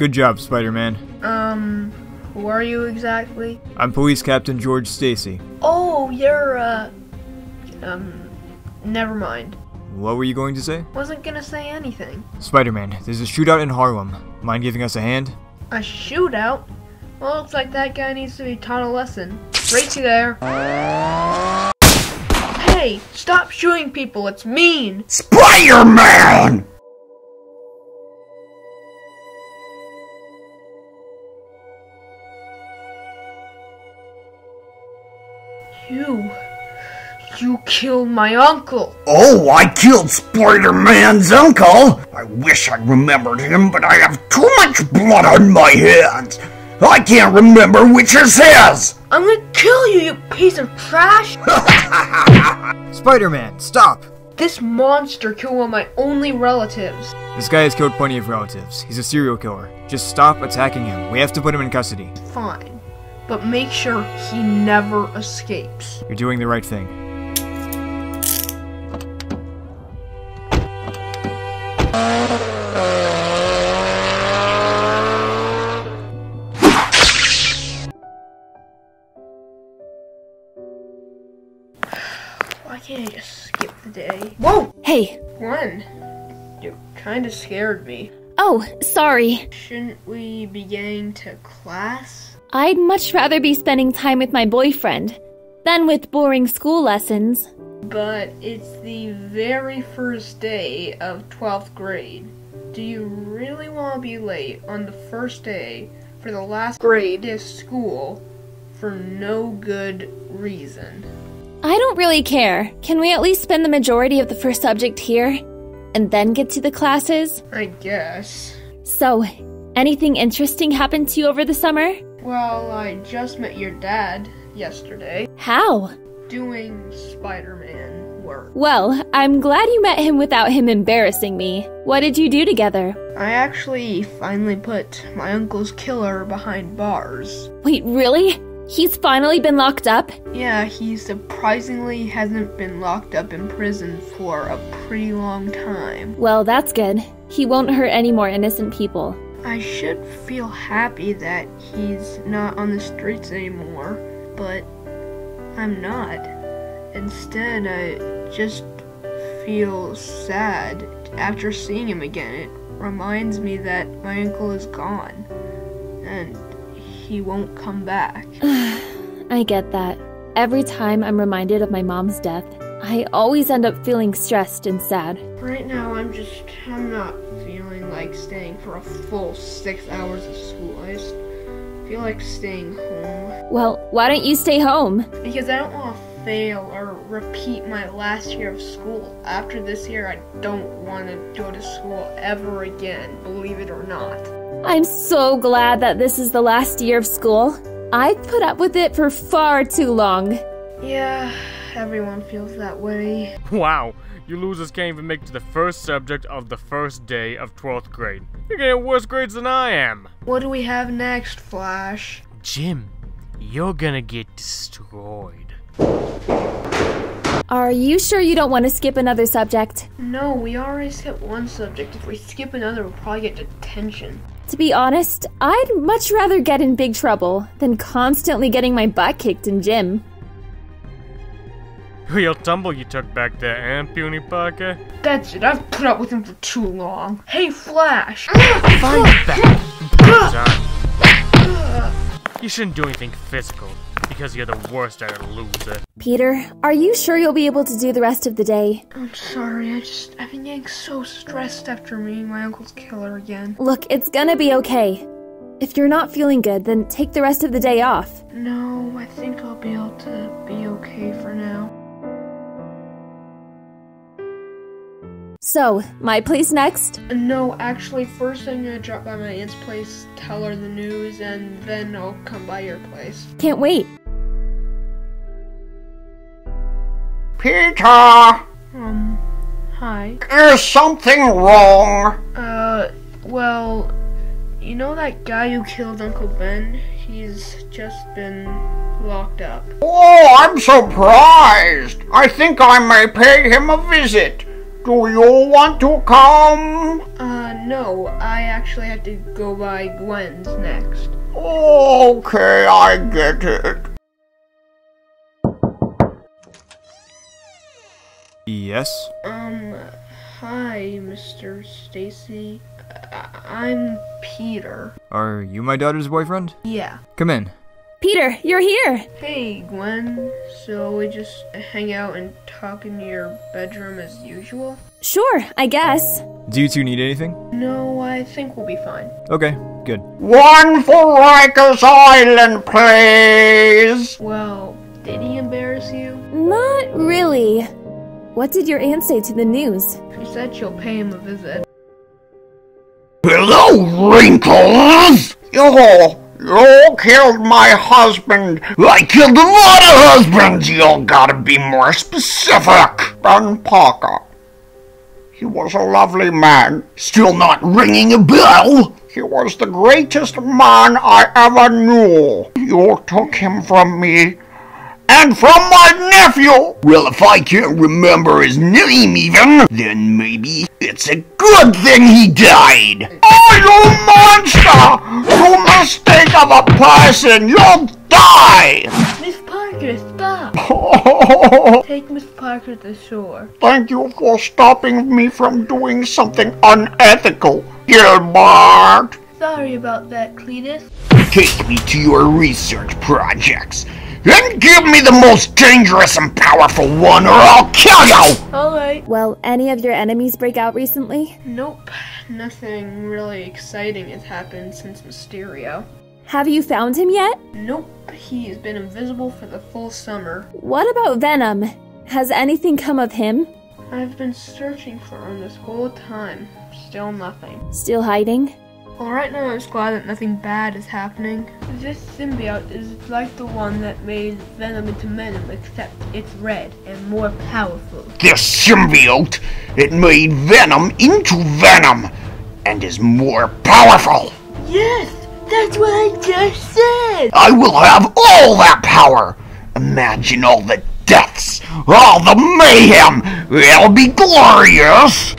Good job, Spider-Man. Um, who are you exactly? I'm Police Captain George Stacy. Oh, you're, uh, um, never mind. What were you going to say? Wasn't gonna say anything. Spider-Man, there's a shootout in Harlem. Mind giving us a hand? A shootout? Well, looks like that guy needs to be taught a lesson. Racy there. Hey, stop shooting people, it's mean! Spider-Man! You killed my uncle! Oh, I killed Spider-Man's uncle! I wish I remembered him, but I have too much blood on my hands! I can't remember which is his! I'm gonna kill you, you piece of trash! Spider-Man, stop! This monster killed one of my only relatives. This guy has killed plenty of relatives. He's a serial killer. Just stop attacking him. We have to put him in custody. Fine. But make sure he never escapes. You're doing the right thing. Why can't I just skip the day? Whoa! Hey. Gwen, you kinda scared me. Oh, sorry. Shouldn't we be getting to class? I'd much rather be spending time with my boyfriend than with boring school lessons. But it's the very first day of 12th grade. Do you really want to be late on the first day for the last grade of school for no good reason? I don't really care. Can we at least spend the majority of the first subject here and then get to the classes? I guess. So, anything interesting happened to you over the summer? Well, I just met your dad yesterday How? Doing Spider Man work. Well, I'm glad you met him without him embarrassing me. What did you do together? I actually finally put my uncle's killer behind bars. Wait, really? He's finally been locked up? Yeah, he surprisingly hasn't been locked up in prison for a pretty long time. Well, that's good. He won't hurt any more innocent people. I should feel happy that he's not on the streets anymore, but I'm not. Instead, I just feel sad after seeing him again. It reminds me that my uncle is gone and he won't come back. I get that. Every time I'm reminded of my mom's death, I always end up feeling stressed and sad. Right now, I'm just, I'm not feeling like staying for a full six hours of school. I just feel like staying home. Well, why don't you stay home? Because I don't want to fail or repeat my last year of school. After this year, I don't want to go to school ever again, believe it or not. I'm so glad that this is the last year of school. I've put up with it for far too long. Yeah, everyone feels that way. Wow, you losers can't even make it to the first subject of the first day of 12th grade. You're getting worse grades than I am. What do we have next, Flash? Gym, you're gonna get destroyed. Are you sure you don't want to skip another subject? No, we already skipped one subject. If we skip another, we'll probably get detention. To be honest, I'd much rather get in big trouble than constantly getting my butt kicked in gym. Real tumble you took back there, and puny Parker? That's it. I've put up with him for too long. Hey, Flash. Find back. Put on. You shouldn't do anything physical, because you're the worst at it, loser. Peter, are you sure you'll be able to do the rest of the day? I'm sorry. I just I've been getting so stressed after meeting my uncle's killer again. Look, it's gonna be okay. If you're not feeling good, then take the rest of the day off. No, I think I'll be able to be okay for now. So, my place next? Uh, No, actually, first I'm gonna drop by my aunt's place, tell her the news, and then I'll come by your place. Can't wait. Peter, Um, hi. is something wrong? Uh, well, you know that guy who killed Uncle Ben? He's just been locked up. Oh, I'm surprised. I think I may pay him a visit. Do you want to come? Uh, no, I actually have to go by Gwen's next. Okay, I get it. Yes? Um, hi, Mr. Stacy. I- I'm Peter. Are you my daughter's boyfriend? Yeah. Come in. Peter, you're here! Hey, Gwen. So we just hang out and talk in your bedroom as usual? Sure, I guess. Do you two need anything? No, I think we'll be fine. Okay, good. One for Rikers Island, please. Well, did he embarrass you? Not really. What did your aunt say to the news? She said she'll pay him a visit. Hello, Wrinkles. You, you killed my husband. I killed a lot of husbands. You gotta be more specific. Ben Parker. He was a lovely man. Still not ringing a bell. He was the greatest man I ever knew. You took him from me. And from my nephew! Well, if I can't remember his name even, then maybe it's a good thing he died. Oh, you monster! You mistake of a person, you'll die! Miss Parker, stop! Oh, Take Miss Parker to shore. thank you for stopping me from doing something unethical, Gilbert. Sorry about that, Cletus. Take me to your research projects. And give me the most dangerous and powerful one, or I'll kill you! Alright. Well, any of your enemies break out recently? Nope. Nothing really exciting has happened since Mysterio. Have you found him yet? Nope. He's been invisible for the full summer. What about Venom? Has anything come of him? I've been searching for him this whole time. Still nothing. Still hiding? Well, right now I'm just glad that nothing bad is happening. This symbiote is like the one that made Venom into Venom, except it's red and more powerful. This symbiote, it made Venom into Venom, and is more powerful. Yes! That's what I just said! I will have all that power. Imagine all the deaths, all the mayhem. It'll be glorious.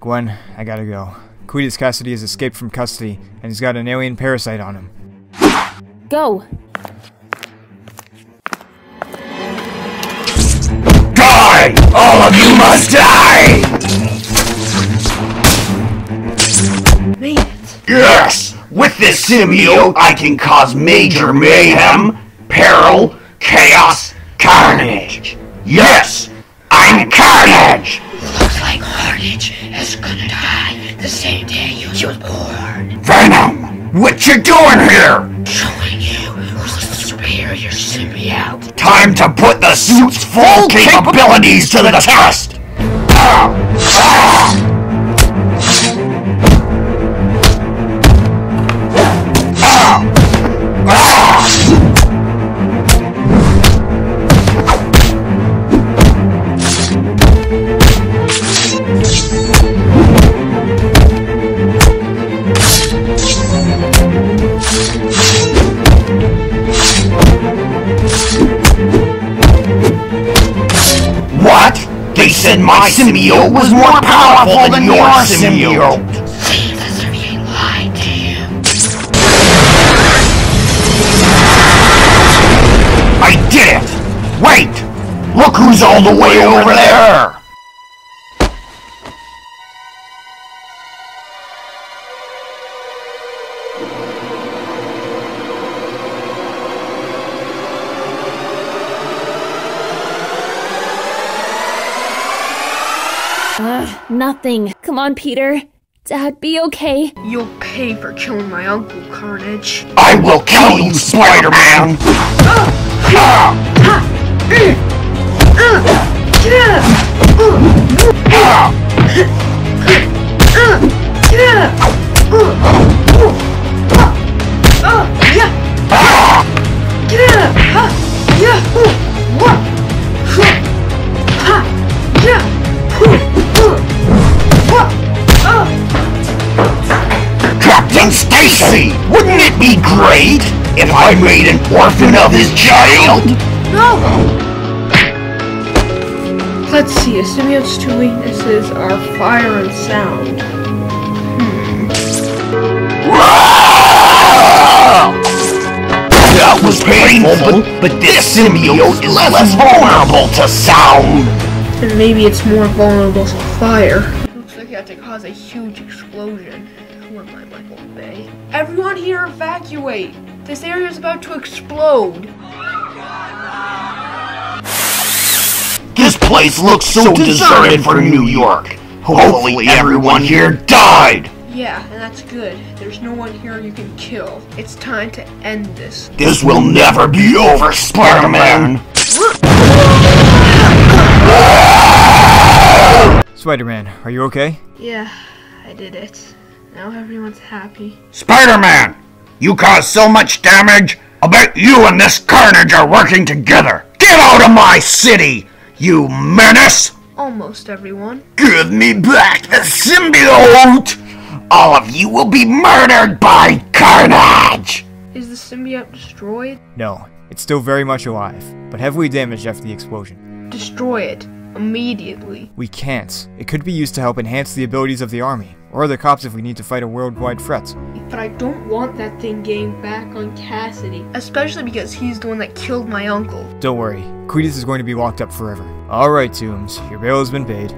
Gwen, I gotta go. Cletus Kasady has escaped from custody, and he's got an alien parasite on him. Go! Die! All of you must die! Symbiote, I can cause major mayhem, peril, chaos, carnage. Yes! I'm Carnage! Looks like Carnage is gonna die the same day you was born. Venom! What you doing here? Showing you who's the superior symbiote. Time to put the suit's full capabilities to the test! Ah! Ah! Said my symbiote was more powerful than your symbiote. I did it! Wait! Look who's all the way over there! Nothing. Come on, Peter. Dad, be okay. You'll pay for killing my uncle, Carnage. I will kill you, Spider-Man! Captain if I made an orphan of his child? No! Let's see, a symbiote's two weaknesses are fire and sound. Hmm. That was painful, but, but this symbiote is less vulnerable to sound. And maybe it's more vulnerable to fire. Looks like you have to cause a huge explosion. When my Michael Bay. Everyone here evacuate! This area is about to explode! This place looks so deserted for New York. Hopefully everyone here died. Yeah, and that's good. There's no one here you can kill. It's time to end this. This will never be over, Spider-Man. Spider-Man, are you okay? Yeah, I did it. Now everyone's happy. Spider-Man, you caused so much damage. I bet you and this Carnage are working together. Get out of my city, you menace! Almost everyone. Give me back the symbiote! All of you will be murdered by Carnage! Is the symbiote destroyed? No, it's still very much alive, but heavily damaged after the explosion. Destroy it. Immediately. We can't. It could be used to help enhance the abilities of the army, or other cops if we need to fight a worldwide threat. But I don't want that thing getting back on Kasady. Especially because he's the one that killed my uncle. Don't worry, Cletus is going to be locked up forever. Alright, Toombs, your bail has been paid.